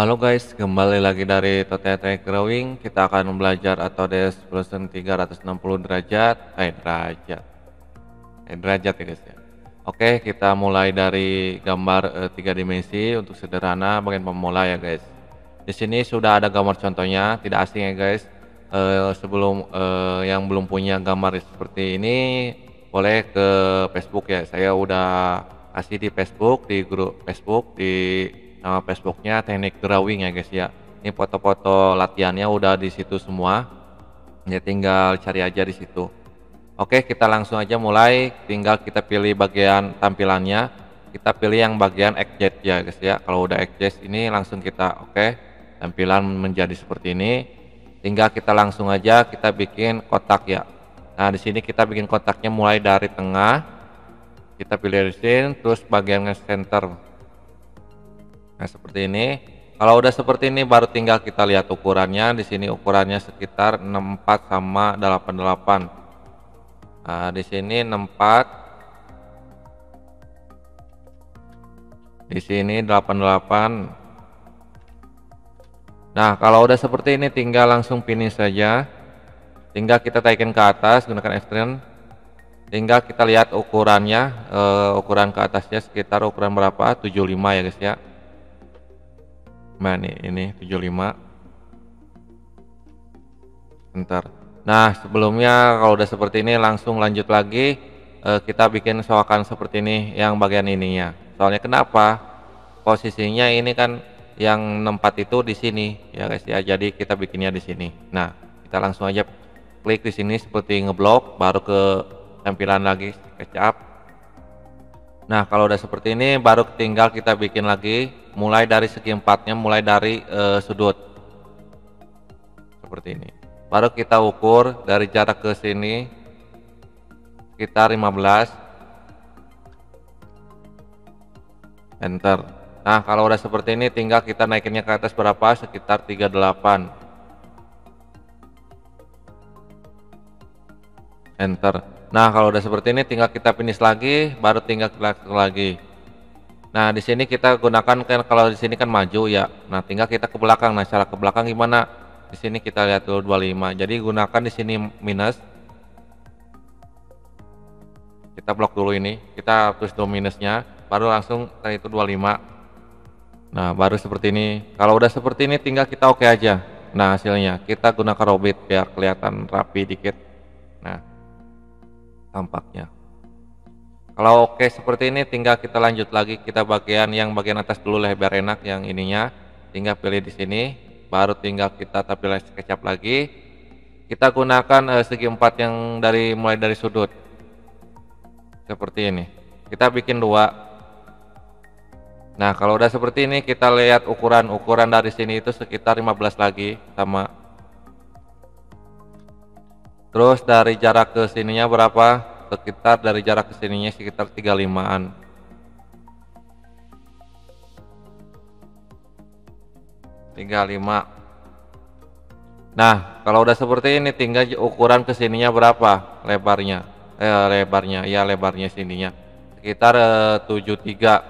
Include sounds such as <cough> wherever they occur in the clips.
Halo guys, kembali lagi dari Tote Drawing. Kita akan belajar AutoDesk Solution 360 derajat, eh derajat, eh derajat ya guys ya. Oke, kita mulai dari gambar eh, tiga dimensi untuk sederhana bagian pemula ya guys. Di sini sudah ada gambar contohnya, tidak asing ya guys. Eh, sebelum eh, yang belum punya gambar seperti ini, boleh ke Facebook ya. Saya udah kasih di Facebook, di grup Facebook, di nama Facebooknya teknik drawing ya guys ya. Ini foto-foto latihannya udah di situ semua. Ya tinggal cari aja di situ. Oke kita langsung aja mulai. Tinggal kita pilih bagian tampilannya. Kita pilih yang bagian exit ya guys ya. Kalau udah exit ini langsung kita oke tampilan menjadi seperti ini. Tinggal kita langsung aja kita bikin kotak ya. Nah di sini kita bikin kotaknya mulai dari tengah. Kita pilih di sini terus bagian center Nah, seperti ini. Kalau udah seperti ini baru tinggal kita lihat ukurannya. Di sini ukurannya sekitar 64 sama 88. Nah, di sini 64. Di sini 88. Nah, kalau udah seperti ini tinggal langsung finish saja. Tinggal kita taikin ke atas gunakan extrude. Tinggal kita lihat ukurannya, uh, ukuran ke atasnya sekitar ukuran berapa? 75 ya guys ya mana ini 75 bentar. Nah sebelumnya kalau udah seperti ini langsung lanjut lagi. Eh, kita bikin soakan seperti ini yang bagian ininya. Soalnya kenapa? Posisinya ini kan yang tempat itu di sini ya guys ya. Jadi kita bikinnya di sini. Nah kita langsung aja klik di sini seperti ngeblok baru ke tampilan lagi SketchUp Nah, kalau udah seperti ini baru tinggal kita bikin lagi mulai dari segi empatnya, mulai dari uh, sudut. Seperti ini. Baru kita ukur dari jarak ke sini sekitar 15. Enter. Nah, kalau udah seperti ini tinggal kita naikinnya ke atas berapa? Sekitar 38. Enter. Nah, kalau udah seperti ini tinggal kita finish lagi, baru tinggal klik lagi. Nah, di sini kita gunakan kan kalau di sini kan maju ya. Nah, tinggal kita ke belakang. Nah, cara ke belakang gimana? Di sini kita lihat dulu 25. Jadi gunakan di sini minus. Kita blok dulu ini. Kita tulis dulu minusnya, baru langsung tadi itu 25. Nah, baru seperti ini. Kalau udah seperti ini tinggal kita oke okay aja. Nah, hasilnya kita gunakan robit biar kelihatan rapi dikit. Tampaknya. Kalau oke seperti ini tinggal kita lanjut lagi. Kita bagian yang bagian atas dulu lebar enak yang ininya. Tinggal pilih di sini baru tinggal kita tampilan SketchUp lagi. Kita gunakan uh, segi empat yang dari mulai dari sudut. Seperti ini. Kita bikin dua. Nah kalau udah seperti ini kita lihat ukuran-ukuran dari sini itu sekitar 15 lagi sama Terus dari jarak ke sininya berapa? Sekitar dari jarak ke sininya sekitar 35-an. Tiga lima. Nah, kalau udah seperti ini tinggal ukuran ke sininya berapa lebarnya? Eh, lebarnya, ya lebarnya sininya sekitar eh, 73.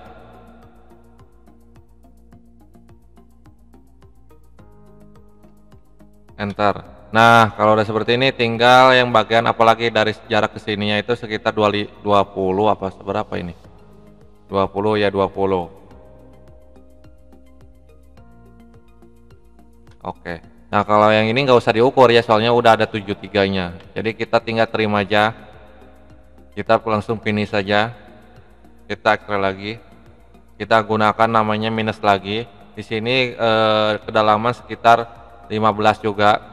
Enter. Nah, kalau udah seperti ini tinggal yang bagian apalagi dari jarak ke sininya itu sekitar 20 apa seberapa ini? 20 ya 20. Oke. Nah, kalau yang ini nggak usah diukur ya soalnya udah ada 73-nya. Jadi kita tinggal terima aja. Kita langsung finish saja. Kita ekstrak lagi. Kita gunakan namanya minus lagi. Di sini eh, kedalaman sekitar 15 juga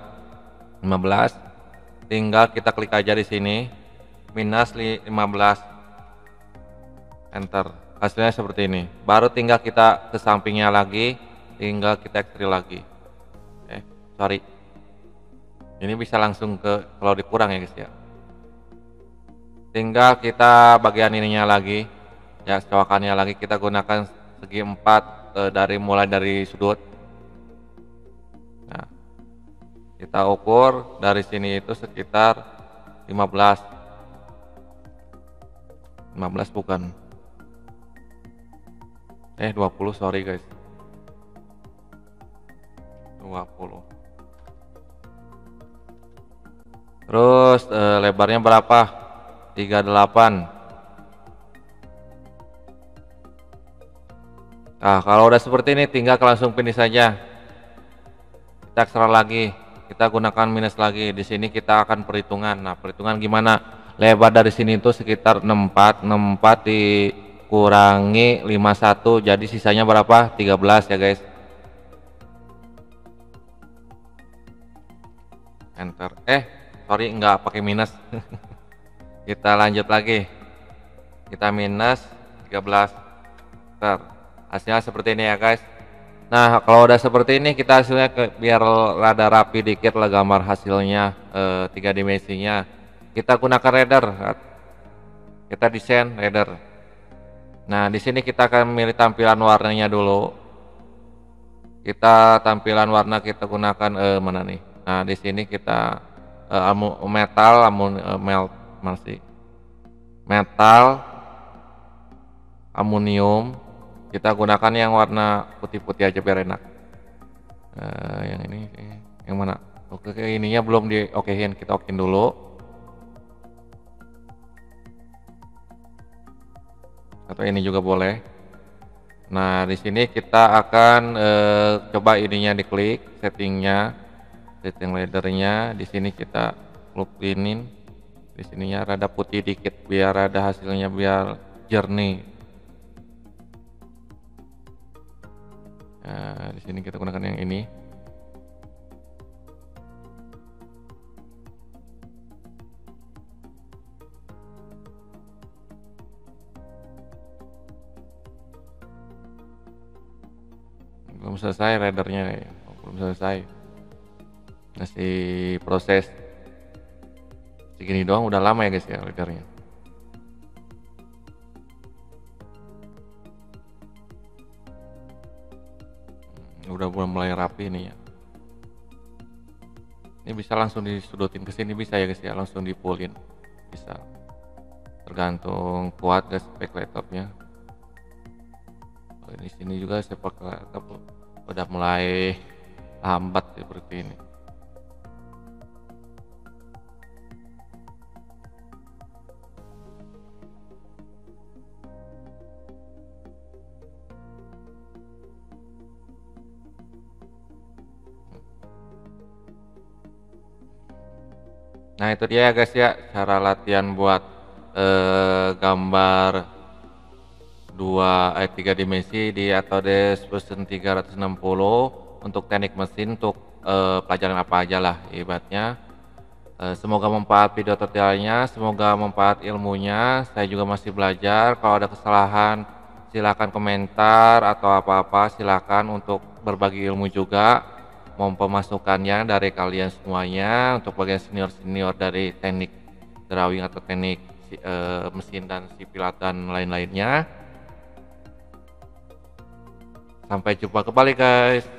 15 tinggal kita klik aja di sini. Minus 15 enter. Hasilnya seperti ini. Baru tinggal kita ke sampingnya lagi. Tinggal kita ekstri lagi. Eh sorry. Ini bisa langsung ke kalau dikurang ya guys ya. Tinggal kita bagian ininya lagi. Ya cowakannya lagi. Kita gunakan segi empat eh, dari mulai dari sudut kita ukur dari sini itu sekitar 15 15 bukan? Eh 20 sorry guys. 20 terus eh, lebarnya berapa? 38 Nah, kalau udah seperti ini tinggal langsung finish saja. Kita ekstra lagi, kita gunakan minus lagi. Di sini kita akan perhitungan. Nah, perhitungan gimana? Lebar dari sini itu sekitar 64, 64 dikurangi 51 jadi sisanya berapa? 13 ya, guys. Enter. Eh, sorry nggak pakai minus. <laughs> kita lanjut lagi. Kita minus 13. Enter hasilnya seperti ini ya guys nah kalau udah seperti ini kita hasilnya ke, biar rada rapi dikit lah gambar hasilnya e, tiga dimensinya. Kita gunakan render kita desain render nah di sini kita akan memilih tampilan warnanya dulu. Kita tampilan warna kita gunakan e, mana nih? Nah di sini kita e, metal amun e, melt masih. Metal amonium kita gunakan yang warna putih-putih aja biar enak. Uh, yang ini yang mana? Oke ininya belum di okein kita okein dulu. Atau ini juga boleh. Nah di sini kita akan uh, coba ininya diklik settingnya setting leadernya di sini kita pluginin di sininya rada putih dikit biar ada hasilnya biar jernih Nah, di sini kita gunakan yang ini. Belum selesai redernya, ya. belum selesai. Masih proses. Segini doang udah lama ya guys ya udah mulai rapi nih ya. Ini bisa langsung disudutin ke sini bisa ya guys ya langsung dipulin. Bisa. Tergantung kuat guys spek laptopnya. Oh, ini sini juga pakai laptop udah mulai lambat seperti ini Nah itu dia ya guys ya cara latihan buat eh, gambar dua eh, tiga dimensi di Autodesk Fusion 360 untuk teknik mesin untuk eh, pelajaran apa aja lah ibaratnya. Eh, semoga memperhatikan video tutorialnya, semoga memperhatikan ilmunya. Saya juga masih belajar. Kalau ada kesalahan silahkan komentar atau apa-apa silahkan untuk berbagi ilmu juga mau pemasukannya dari kalian semuanya untuk bagian senior-senior dari teknik drawing atau teknik e, mesin dan sipilat dan lain-lainnya. Sampai jumpa kembali guys.